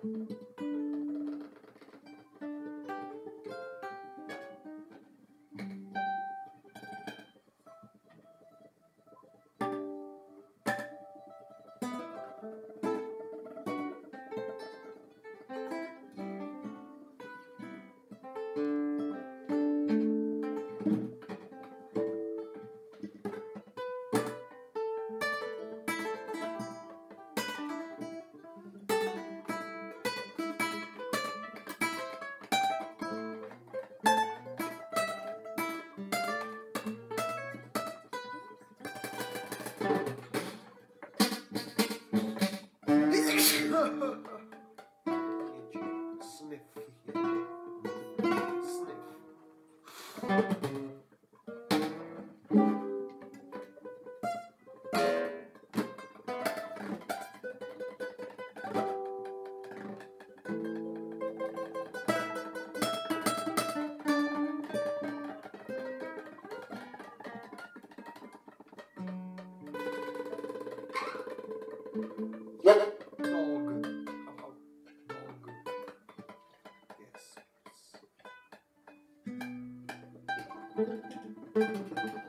Sniff. Dog. How about dog? Yes. yes.